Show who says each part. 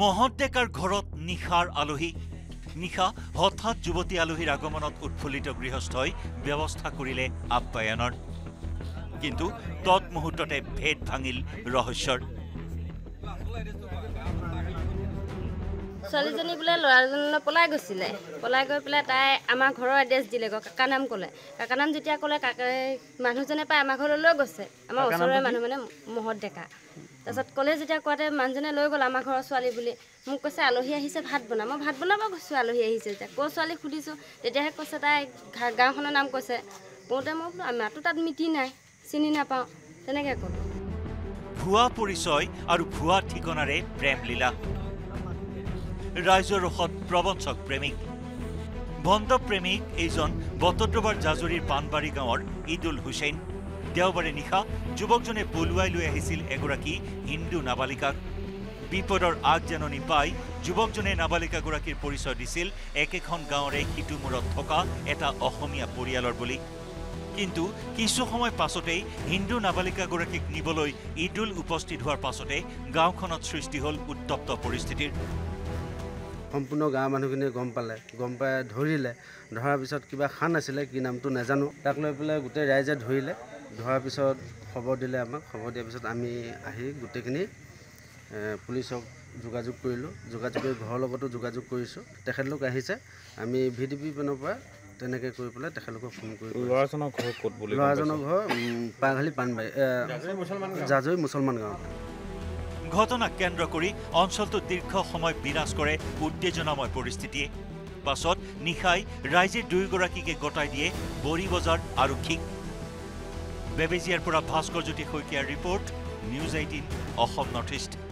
Speaker 1: মহৎ ডেকাৰ ঘৰত নিশাৰ আলহী। নিশা হঠাৎ যুৱতী আলহীৰ আগমনত উৎফুল্লিত গৃহস্থই ব্যৱস্থা কৰিলে আপ্যায়নৰ। কিন্তু তৎমুহূৰ্ততে ভেদ ভাঙিল ৰহস্যৰ।
Speaker 2: ছোৱালীজনী বোলে ল'ৰাজনলৈ পলাই গৈছিলে। পলাই গৈ পেলাই তাই আমাৰ ঘৰৰ এড্ৰেছ দিলেগৈ কাকা নাম ক'লে। কাকা নাম যেতিয়া ক'লে কাকা মানুহজনে পাই আমাৰ ঘৰলৈ লৈ গৈছে। আমাৰ ওচৰৰে মানুহ মানে মহৎ ডেকা তাৰপিছত ক'লে যেতিয়া কোৱাতে মানুহজনে লৈ গ'ল আমাৰ ঘৰৰ ছোৱালী বুলি। মোক কৈছে আলহী আহিছে ভাত বনাম। মই ভাত বনাব গৈছোঁ আলহী আহিছে যেতিয়া। ক'ৰ ছোৱালী সুধিছোঁ? তেতিয়াহে কৈছে তাই গাঁওখনৰ নাম কৈছে। কওঁতে মই বোলো আমাৰতো তাত মিতি নাই চিনি নাপাওঁ। তেনেকৈ ক'লোঁ।
Speaker 1: ভুৱা পৰিচয় আৰু ভুৱা ঠিকনাৰে প্ৰেম লীলা ৰাইজৰ ৰসত প্ৰবঞ্চক প্ৰেমিক। ভণ্ড প্ৰেমিক এইজন বটদ্ৰবাৰ জাজুৰীৰ পাণবাৰী গাঁৱৰ ঈদুল হুছেইন। দেওবাৰে নিশা যুৱকজনে পলুৱাই লৈ আহিছিল এগৰাকী হিন্দু নাবালিকাক। বিপদৰ আগজাননী পাই যুৱকজনে নাবালিকাগৰাকীৰ পৰিচয় দিছিল। একেখন গাঁৱৰে সিটোমূৰত থকা এটা অসমীয়া পৰিয়ালৰ বুলি। কিন্তু কিছু সময় পাছতেই হিন্দু নাবালিকাগৰাকীক নিবলৈ ঈদুল উপস্থিত হোৱাৰ পাছতে গাঁওখনত সৃষ্টি হ'ল উত্তপ্ত পৰিস্থিতিৰ।
Speaker 3: সম্পূৰ্ণ গাঁৱৰ মানুহখিনিয়ে গম পালে গম পাই ধৰিলে। ধৰাৰ পিছত কিবা খান আছিলে কি নামটো নাজানো। তাক লৈ পেলাই গোটেই ৰাইজে ধৰিলে। ধৰাৰ পিছত খবৰ দিলে আমাক খবৰ দিয়াৰ পিছত আমি আহি গোটেইখিনি পুলিচক যোগাযোগ কৰিলোঁ। যোগাযোগ কৰি ঘৰৰ লগতো যোগাযোগ কৰিছোঁ। তেখেতলোক আহিছে। আমি ভি ডি পি পেনৰ পৰা তেনেকৈ কৰি পেলাই তেখেতলোকক ফোন কৰি
Speaker 4: ল'ৰাজনৰ ঘৰ ক'ত বুলি
Speaker 3: ল'ৰাজনৰ ঘৰ পাঘালি পাণবাৰী এ, জাজৰি মুছলমান গাঁৱত
Speaker 1: ঘটনাক কেন্দ্ৰ কৰি অঞ্চলটোত দীৰ্ঘ সময় বিৰাজ কৰে উত্তেজনাময় পৰিস্থিতিয়ে পাছত নিশাই ৰাইজে দুয়োগৰাকীকে গতাই দিয়ে বৰি বজাৰ আৰক্ষীক। বেবেজিয়াৰ পৰা ভাস্কৰ জ্যোতি শইকীয়াৰ report News Eighteen Assam North East.